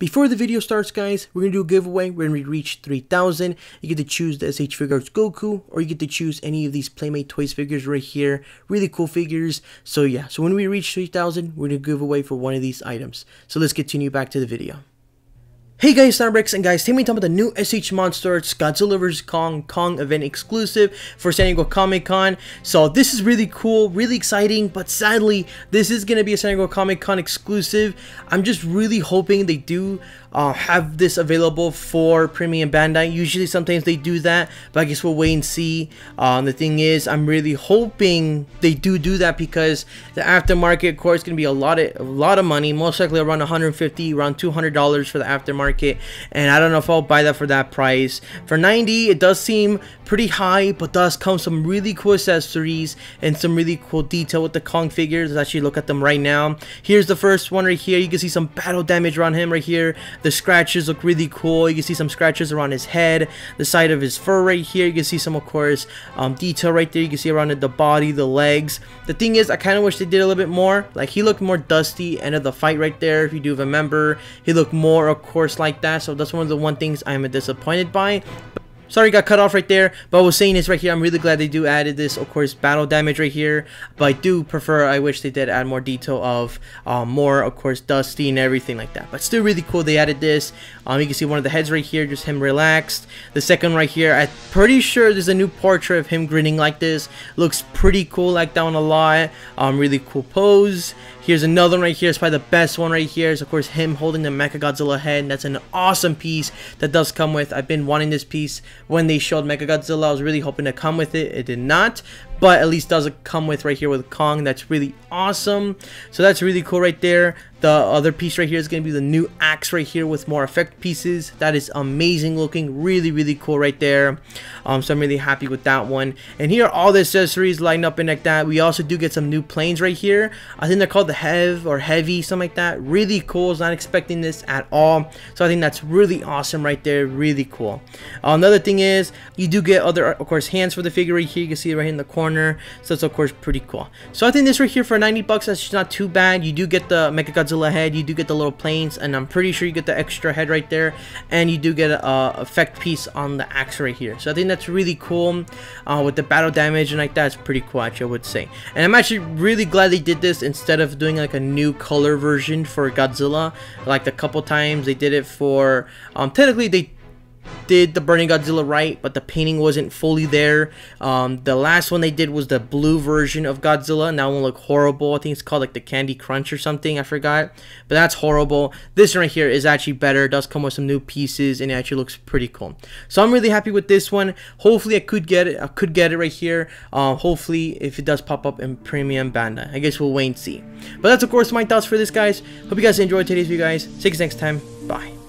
Before the video starts, guys, we're going to do a giveaway. When we reach 3,000, you get to choose the SH Figuarts Goku, or you get to choose any of these Playmate Toys figures right here. Really cool figures. So yeah, so when we reach 3,000, we're going to give away for one of these items. So let's continue back to the video. Hey guys, Starbricks, and guys, today we talk about the new SH MonsterArts Godzilla vs. Kong Kong event exclusive for San Diego Comic Con. So this is really cool, really exciting, but sadly, this is going to be a San Diego Comic Con exclusive. I'm just really hoping they do uh, have this available for Premium Bandai. Usually, sometimes they do that, but I guess we'll wait and see. Um, the thing is, I'm really hoping they do do that because the aftermarket, of course, is going to be a lot of a lot of money. Most likely around 150, around 200 dollars for the aftermarket, and I don't know if I'll buy that for that price. For 90, it does seem pretty high, but does come some really cool accessories and some really cool detail with the Kong figures. Let's actually look at them right now. Here's the first one right here. You can see some battle damage around him right here. The scratches look really cool. You can see some scratches around his head, the side of his fur right here. You can see some, of course, um, detail right there. You can see around the body, the legs. The thing is, I kind of wish they did a little bit more. Like, he looked more dusty end of the fight right there, if you do remember. He looked more, of course, like that. So that's one of the one things I'm disappointed by. Sorry, got cut off right there. But I was saying this right here. I'm really glad they do added this, of course, battle damage right here. But I do prefer, I wish they did add more detail of um, more, of course, Dusty and everything like that. But still really cool they added this. Um, you can see one of the heads right here, just him relaxed. The second right here, I'm pretty sure there's a new portrait of him grinning like this. Looks pretty cool, like that one a lot. Um, really cool pose. Here's another one right here. It's probably the best one right here. Is of course him holding the Mechagodzilla head. That's an awesome piece that does come with. I've been wanting this piece when they showed Mechagodzilla. I was really hoping to come with it. It did not but at least does come with right here with Kong. That's really awesome. So that's really cool right there. The other piece right here is going to be the new axe right here with more effect pieces. That is amazing looking. Really, really cool right there. Um, so I'm really happy with that one. And here are all the accessories lined up in like that. We also do get some new planes right here. I think they're called the Hev or Heavy, something like that. Really cool. I was not expecting this at all. So I think that's really awesome right there. Really cool. Uh, another thing is you do get other, of course, hands for the figure right here. You can see it right in the corner corner. So that's of course pretty cool. So I think this right here for 90 bucks, that's not too bad. You do get the Mechagodzilla head, you do get the little planes, and I'm pretty sure you get the extra head right there. And you do get a, effect piece on the axe right here. So I think that's really cool. Uh, with the battle damage and like that, it's pretty cool actually, I would say. And I'm actually really glad they did this instead of doing like a new color version for Godzilla. Like a couple times they did it for, um, technically they did the Burning Godzilla right, but the painting wasn't fully there. Um, the last one they did was the blue version of Godzilla, and that one looked horrible. I think it's called like the Candy Crunch or something, I forgot. But that's horrible. This right here is actually better. It does come with some new pieces, and it actually looks pretty cool. So I'm really happy with this one. Hopefully I could get it. I could get it right here. Uh, hopefully if it does pop up in Premium Bandai. I guess we'll wait and see. But that's of course my thoughts for this, guys. Hope you guys enjoyed today's video, guys. See you next time. Bye.